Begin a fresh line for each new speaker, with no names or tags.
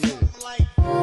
Like.